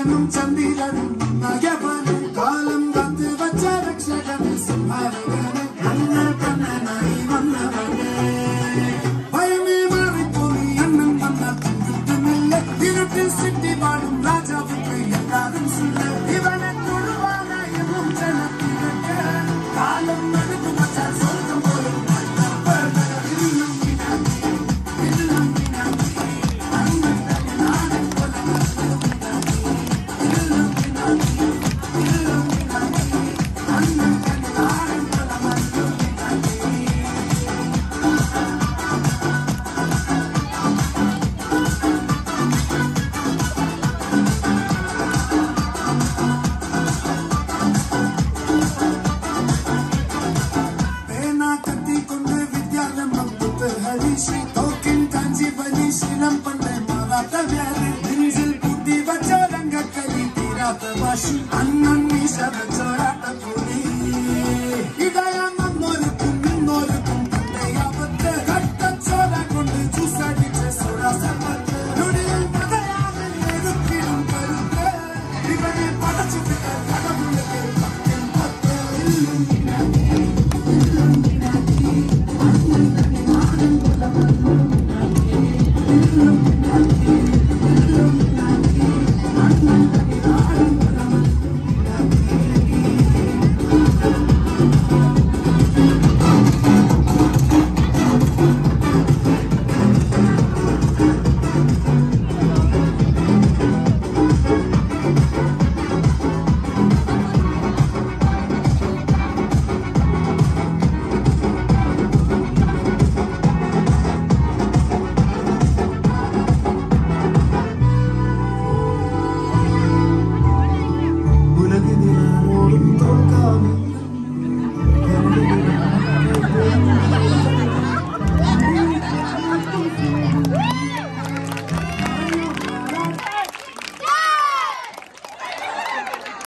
ചന്ദ്രനും ചന്ദ്രനും നഗപനും കാലം കണ്ട് വച്ച രക്ഷകനെ സിംഹനും பலி ஸ்ரீலம் பண்ண மாறாத்த வியாதி நெஞ்சில் புத்தி வச்சாரங்க கலி தீராத்த வாஷி அண்ணன் மீச வச்சோராட்ட புலி இதயம் நம்மொருக்கும் இன்னொருக்கும் தந்தையாபத்து கட்ட சோழ கொண்டு சூசாடிச்ச சோழா சம்பத்து நொடியில் மதையாமல் எதுக்கிடும் கருத்து இவனை கடவுளுக்கு பத்து